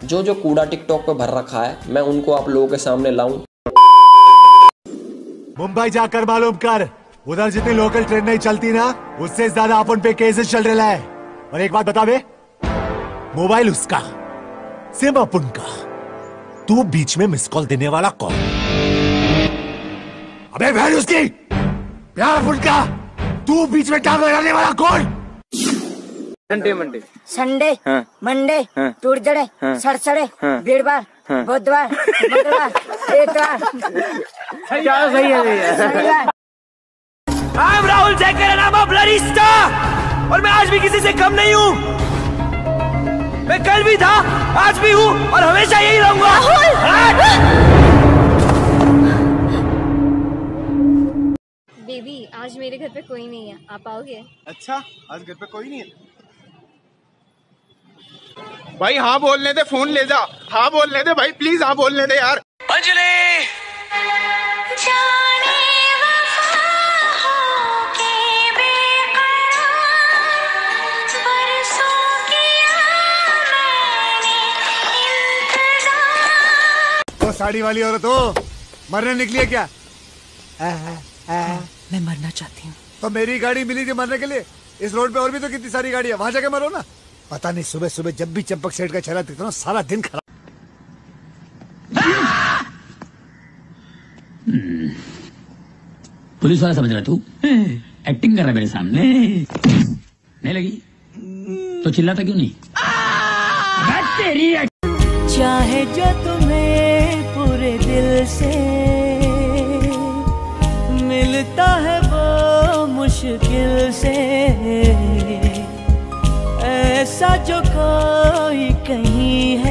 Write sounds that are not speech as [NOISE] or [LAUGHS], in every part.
जो जो कूड़ा टिकटॉक पे भर रखा है, मैं उनको आप लोगों के सामने लाऊं। मुंबई जाकर मालूम कर, उधर जितनी लोकल ट्रेन नहीं चलती ना, उससे ज़्यादा अपन पे केसेस चल रहा है। और एक बात बता मोबाइल उसका सिम अपन का। तू बीच में मिस कॉल देने वाला कौन? अबे बहन उसकी, प्यार का। तू बीच में टांग लगाने वाला कौन? Sunday Monday. संडे हाँ। मंडे हाँ। ट्यूजडे हाँ। सड़सड़े हाँ। वीरवार हाँ। बुधवार मंगलवार [LAUGHS] क्या सही है शनिवार। I am Rahul Jaikar and I am a bloody star और मैं आज भी किसी से कम नहीं हूँ। मैं कल भी था आज भी हूँ और हमेशा यही रहूँगा। बेबी आज मेरे घर पे कोई नहीं है। आप आओगे? अच्छा आज घर पे कोई नहीं है? भाई हाँ बोलने दे फ़ोन ले जा। हाँ बोलने दे भाई प्लीज़ हाँ बोलने दे यार। अंजलि! वो साड़ी वाली औरत हो मरने निकली है क्या? मैं मरना चाहती हूँ। तो मेरी गाड़ी मिली थी मरने के लिए इस रोड पे और भी तो कितनी सारी गाड़ी है वहाँ जाके मरो ना। पता नहीं सुबह सुबह जब भी चंपक सेठ का चेहरा दिखता ना सारा दिन खराब। पुलिस वाला समझ रहा तू? एक्टिंग कर रहा है मेरे सामने। नहीं लगी? तो चिल्लाता क्यों नहीं? तेरी चाहे जो तुम्हें पूरे दिल से मिलता है वो मुश्किल से। ऐसा जो कोई कहीं है।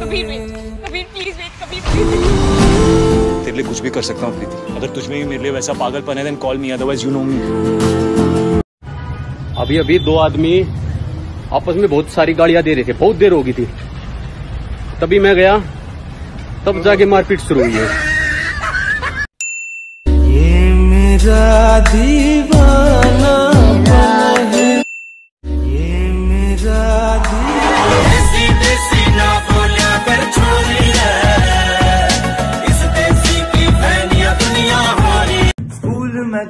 Kabir wait Kabir please wait Kabir please तेरे लिए कुछ भी कर सकता हूँ प्रीति। अगर तुझ में भी मेरे लिए वैसा पागलपन है then call me otherwise you know me अभी अभी दो आदमी आपस में बहुत सारी गालियाँ दे रहे थे बहुत देर हो गई थी। तभी मैं गया तब जाके मारपीट शुरू हुई है। ये मेरा दीवाना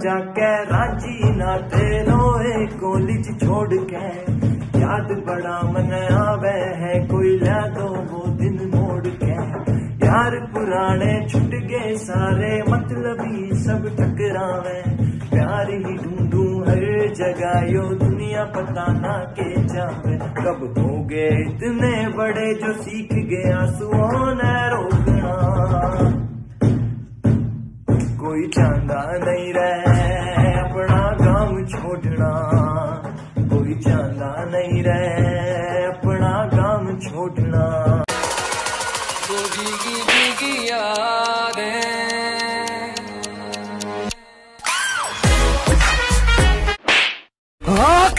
जाके रांची नाते रोए कॉलेज छोड़ के। याद बड़ा मन आवे है, कोई ला दो वो दिन मोड़ के। यार पुराने छुट गए सारे, मतलबी सब टकरावे। प्यार ही ढूंढू हर जगह यो दुनिया पता ना के जावे कब हो गए इतने बड़े जो सीख गया सुओ न रोकना। कोई चांदा नहीं रहे अपना काम छोड़ना। कोई चांदा नहीं रहे अपना काम छोड़ना। आँख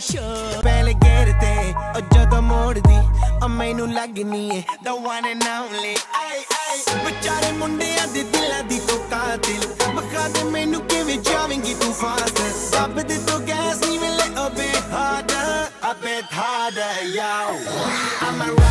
ਸ਼ੋ ਪਹਿਲੇ ਗੇਰ ਤੇ, ਉਹ ਜਦੋਂ ਮੋੜਦੀ, ਉਹ ਮੈਨੂੰ ਲੱਗਨੀ ਏ। The one and only ਆਈ ਆਈ ਵਿਚਾਰੇ ਮੁੰਡਿਆਂ ਦੇ ਦਿਲਾਂ ਦੀ ਤੋ ਕਾਤਿਲ। ਬਖਾ ਦੇ ਮੈਨੂੰ ਕਿਵੇਂ ਜਾਵੇਂਗੀ ਤੂੰ ਫਾਸਲ ਰੱਬ ਦੇ ਤੋ ਗੈਸ ਨਹੀਂ ਮਿਲੇ ਅਬੇ ਹਾਰਡ ਅਬੇ ਹਾਰਡ ਯਾਓ। I'm a